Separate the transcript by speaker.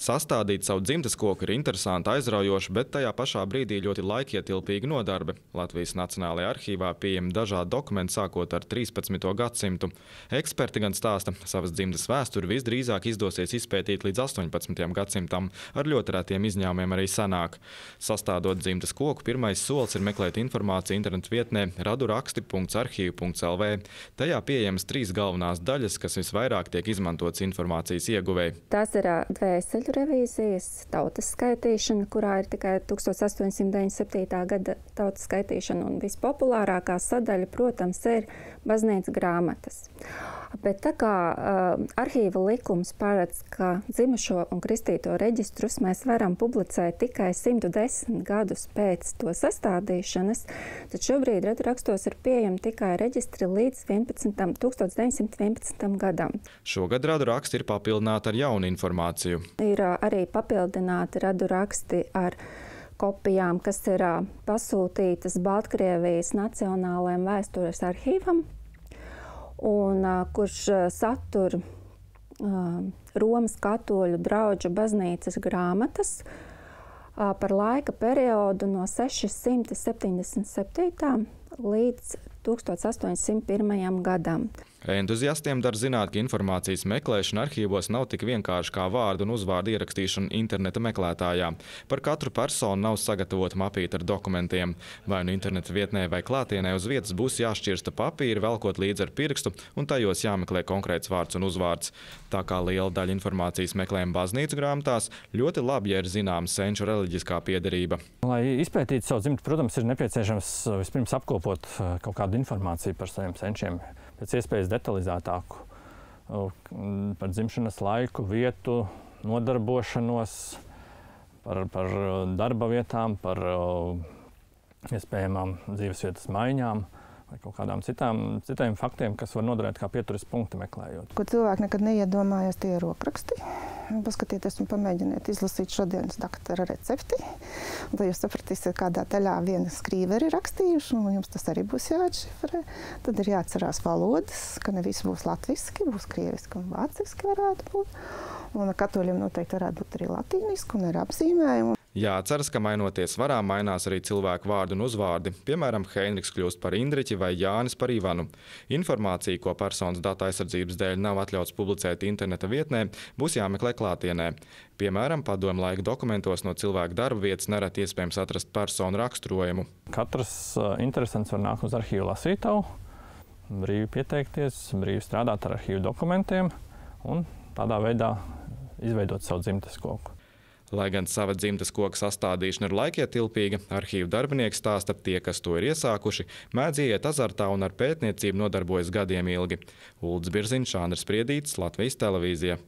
Speaker 1: Sastādīt savu dzimtes koku ir interesanti, aizraujoši, bet tajā pašā brīdī ļoti laikietilpīga nodarbe. Latvijas Nacionālajā arhīvā pieejami dažādi dokumenti sākot ar 13. gadsimtu. Eksperti gan stāsta, savas dzimtes vēsturi visdrīzāk izdosies izpētīt līdz 18. gadsimtam, ar ļoti retiem izņēmumiem arī senāk. Sastādot dzimtes koku, pirmais solis ir meklēt informāciju internetu vietnē raduraksti.arhīvu.lv. Tajā pieejamas trīs galvenās daļas, kas visvairāk tiek izmantotas informācijas ieguvēji.
Speaker 2: Tās ir dvēseli skaitļu revīzijas, tautas skaitīšana, kurā ir tikai 1897. gada tautas skaitīšana, un vispopulārākā sadaļa, protams, ir baznīcas grāmatas. Bet tā kā uh, arhīva likums paredz, ka dzimušo un kristīto reģistrus mēs varam publicēt tikai 110 gadus pēc to sastādīšanas, tad šobrīd rakstos ir pieejami tikai reģistri līdz 11, 1911. gadam.
Speaker 1: Šogad radu raksti ir papildināti ar jaunu informāciju.
Speaker 2: Ir uh, arī papildināti radu raksti ar kopijām, kas ir uh, pasūtītas Baltkrievijas Nacionālajiem vēstures arhīvam un kurš satur Romas katoļu draugu baznīcas grāmatas par laika periodu no 677. līdz 1801. gadam.
Speaker 1: Entuziastiem dar zināt, ka informācijas meklēšana arhīvos nav tik vienkārša kā vārdu un uzvārdu ierakstīšana interneta meklētājā. Par katru personu nav sagatavota mapīte ar dokumentiem. Vai nu interneta vietnē vai klātienē uz vietas būs jāšķirsta papīri, velkot līdzi ar pirkstu, un tajos jāmeklē konkrēts vārds un uzvārds. Tā kā liela daļa informācijas meklējuma baznīcu grāmatās, ļoti labi, ja ir zināma senču reliģiskā piederība.
Speaker 3: Lai izpētītu savu dzimtu, protams, ir nepieciešams vispirms apkopot kaut kādu informāciju par saviem senčiem pēc iespējas detalizētāku par dzimšanas laiku, vietu, nodarbošanos, par, par darba vietām, par iespējamām dzīvesvietas maiņām vai kaut kādām citām, citiem faktiem, kas var noderēt kā pieturas punkti meklējot.
Speaker 4: Ko cilvēki nekad neiedomājās, tie ir rokraksti. Paskatieties un pamēģiniet izlasīt šodienas doktora recepti. Tad jūs sapratīsiet, kādā daļā viena skrīveri ir rakstījuši, un jums tas arī būs jāatšifrē. Tad ir jāatcerās valodas, ka ne visi būs latviski, būs krieviski un vāciski varētu būt. Un katoļiem noteikti varētu būt arī latīniski un ar apzīmējumu.
Speaker 1: Jāatceras, ka mainoties varām, mainās arī cilvēku vārdu un uzvārdi. Piemēram, Heinrichs kļūst par Indriķi vai Jānis par Ivanu. Informācija, ko personas datu aizsardzības dēļ nav atļauts publicēt interneta vietnē, būs jāmeklē klātienē. Piemēram, padomu laika dokumentos no cilvēka darba vietas nereti iespējams atrast personu raksturojumu.
Speaker 3: Katrs interesants var nākt uz arhīvu lasītavu, brīvi pieteikties, brīvi strādāt ar arhīvu dokumentiem un tādā veidā izveidot savu dzimtes koku.
Speaker 1: Lai gan sava dzimtes koka sastādīšana ir laikietilpīga, arhīvu darbinieki stāsta, tie, kas to ir iesākuši, mēdz iet azartā un ar pētniecību nodarbojas gadiem ilgi. Ulds Birziņš, Šāners Priedītis, Latvijas televīzija.